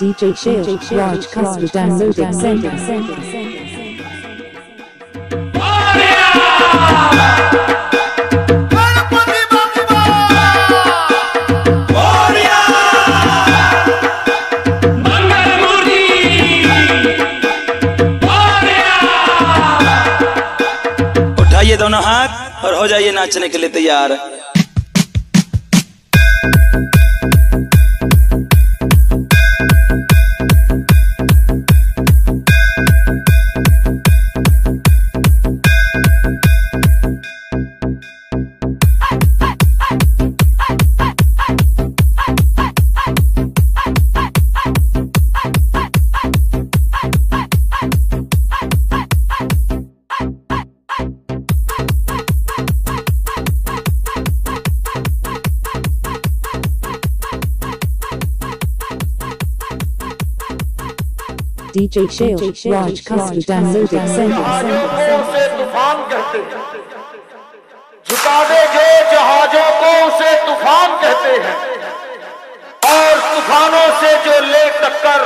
DJ Shield, Raj Custard downloading sending. उठाइए दोनों हाथ और हो जाइए नाचने के लिए तैयार DJ Shield, Raj Custard downloading sending. को उसे तूफ़ान कहते हैं। जो जहाजों को उसे तूफ़ान कहते हैं। और तूफानों से जो ले टक्कर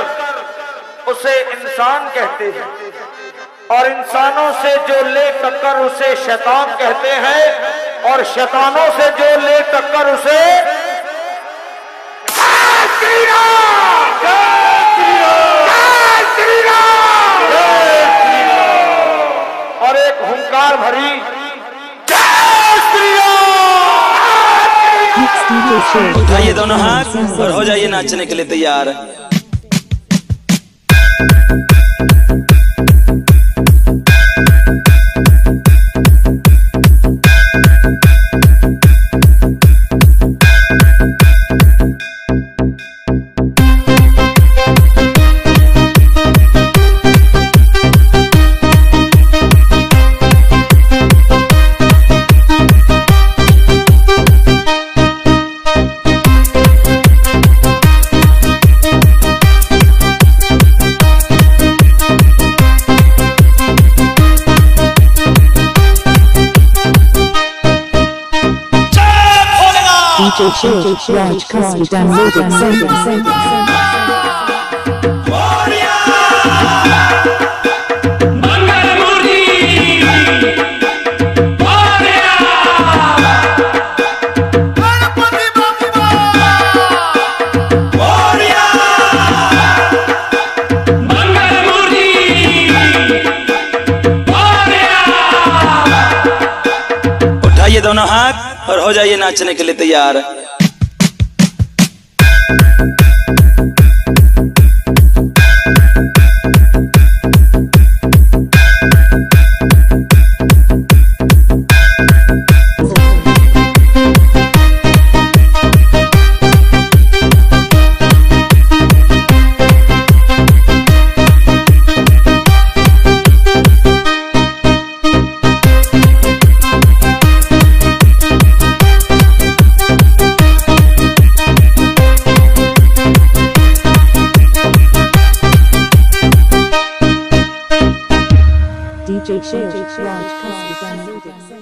उसे इंसान कहते हैं। और इंसानों से जो ले टक्कर उसे शैतान कहते हैं। और शैतानों से जो ले टक्कर उसे उठाइए दोनों हाथ और हो जाइए नाचने के लिए तैयार। Rachel Shields, Raj Custom, downloaded, send, send. और हो जाइए नाचने के लिए तैयार। 你需要彻底的。